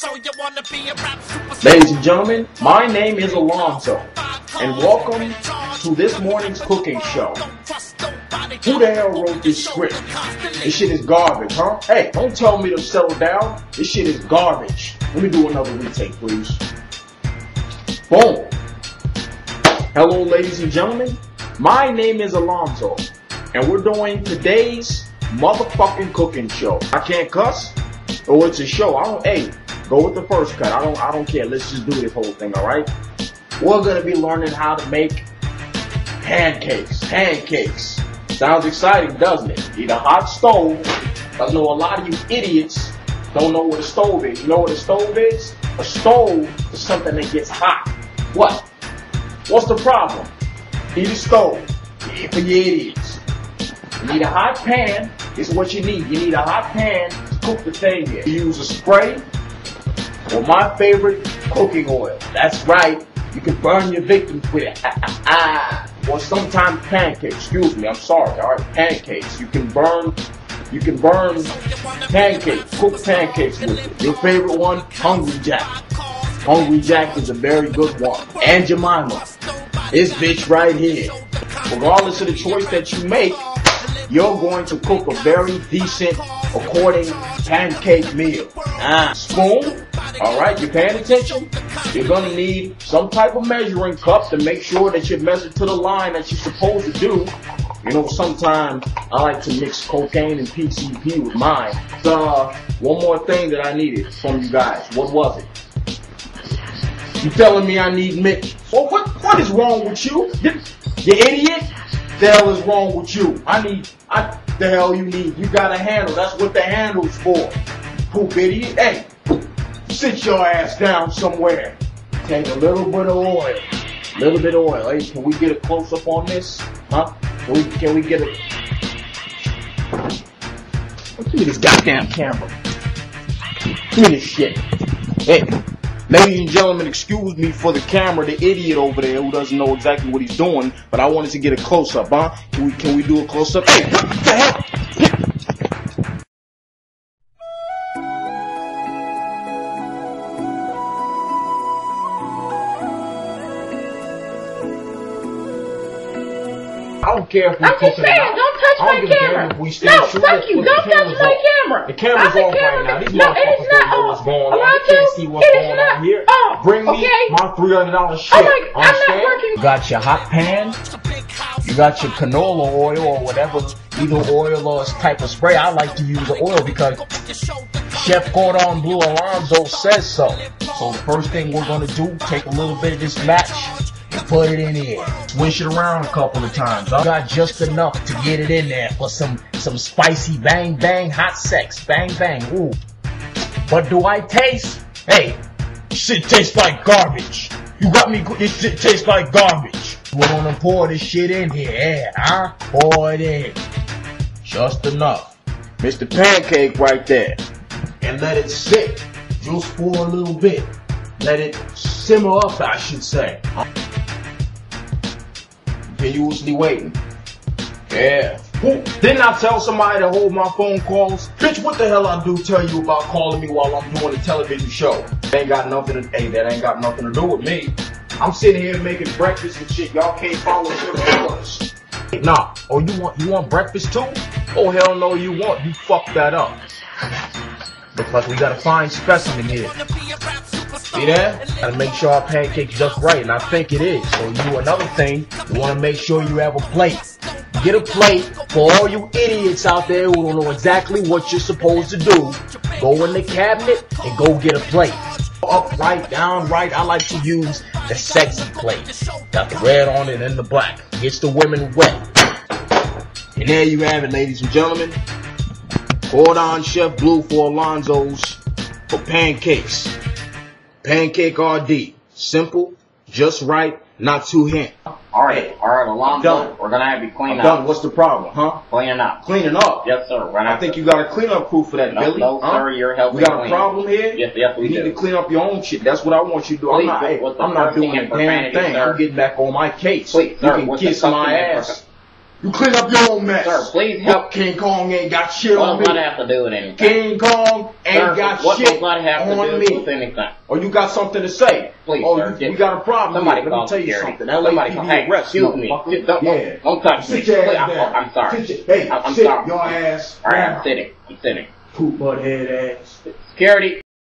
So you wanna be a rap? Ladies and gentlemen, my name is Alonzo, and welcome to this morning's cooking show. Who the hell wrote this script? This shit is garbage, huh? Hey, don't tell me to settle down. This shit is garbage. Let me do another retake, please. Boom. Hello, ladies and gentlemen. My name is Alonzo, and we're doing today's motherfucking cooking show. I can't cuss. Oh, it's a show. I don't. Hey, go with the first cut. I don't. I don't care. Let's just do this whole thing. All right. We're gonna be learning how to make pancakes. Pancakes. Sounds exciting, doesn't it? Need a hot stove. I know a lot of you idiots don't know what a stove is. You know what a stove is? A stove is something that gets hot. What? What's the problem? Need a stove. Yeah, for you idiots. You need a hot pan. This is what you need. You need a hot pan to cook the thing in. You use a spray or my favorite, cooking oil. That's right. You can burn your victims with it. Ah, ah, ah. or sometimes pancakes. Excuse me. I'm sorry. All right, pancakes. You can burn. You can burn pancakes. Cook pancakes with it. Your favorite one, Hungry Jack. Hungry Jack is a very good one. Aunt Jemima. This bitch right here. Regardless of the choice that you make, you're going to cook a very decent, according pancake meal. Ah, spoon. All right, you're paying attention. You're gonna need some type of measuring cup to make sure that you measure to the line that you're supposed to do. You know, sometimes I like to mix cocaine and PCP with mine. So, uh, one more thing that I needed from you guys. What was it? You telling me I need mix? Well, what what is wrong with you? You, you idiot! The hell is wrong with you? I need I the hell you need. You got a handle. That's what the handle's for. Poop idiot. Hey, sit your ass down somewhere. Take a little bit of oil. A Little bit of oil. Hey, can we get a close up on this? Huh? Can we can we get a Give me this goddamn camera. Give me this shit. Hey, ladies and gentlemen, excuse me for the camera, the idiot over there who doesn't know exactly what he's doing, but I wanted to get a close up, huh? Can we can we do a close up? Hey, what the hell? Don't care if we I'm just saying, not. don't touch I my don't give a damn camera. if we still No, shooting. fuck you. Don't touch camera's my on. camera. The camera's I'm off right camera- now. These No, it motherfuckers not don't know off. what's going on. Alonzo, can't see what's it is going on not here. off, Bring me okay? my three hundred dollars oh shit. I'm like, I'm not working- You got your hot pan. You got your canola oil or whatever, either oil or type of spray. I like to use the oil because Chef Gordon Blue Alonzo says so. So the first thing we're gonna do, take a little bit of this match and put it in here. Swish it around a couple of times. I got just enough to get it in there for some some spicy bang bang hot sex. Bang bang. Ooh. But do I taste? Hey, shit tastes like garbage. You got me. This shit tastes like garbage. We're gonna pour this shit in here, yeah, huh? Pour it in. Just enough. Mr. Pancake right there. And let it sit. Just for a little bit. Let it simmer up, I should say. Continuously waiting. Yeah. Didn't I tell somebody to hold my phone calls? Bitch, what the hell I do tell you about calling me while I'm doing a television show? Ain't got nothing to, hey, that ain't got nothing to do with me. I'm sitting here making breakfast and shit. Y'all can't follow orders. Nah. Oh, you want you want breakfast too? Oh hell no, you want. You fucked that up. Looks like we got a fine specimen here. See that? Gotta make sure our pancake's just right, and I think it is. So you another thing, you wanna make sure you have a plate. Get a plate for all you idiots out there who don't know exactly what you're supposed to do. Go in the cabinet and go get a plate. Up right, down right, I like to use the sexy plate. Got the red on it and the black. Gets the women wet. And there you have it, ladies and gentlemen. Cordon Chef Blue for Alonzo's for pancakes. Pancake RD. Simple, just right, not too hint. Alright, alright, Alonzo, done. we're gonna have you clean I'm up. done. What's the problem, huh? Cleaning up. Cleaning up. Yes, sir. Gonna I think you got a cleanup crew for that, No, Billy. no, huh? sir, you're helping We got a clean. problem here. Yes, yes, we you do. need to clean up your own shit. That's what I want you to do. I'm not. what- hey, what's the I'm not doing a damn thing. sir? I'm getting back on my case. Please, you sir, can kiss my ass. You clean up your own mess. Sir, please help. King Kong ain't got shit What on does that me. have to do with anything? King Kong ain't Sir, got what shit does that have to on do me. with anything? Or you got something to say? Please, oh, sir, you, we got a problem. Somebody here. Let me tell you something. Somebody call. Hey, arrest, excuse me. Just Don't, Yeah. don't touch me. Your Please, ass I'm, down. I'm sorry. Sit your, hey, I'm, sit sorry. your ass All right. I'm sitting. I'm sitting. Poop butt head ass. Security.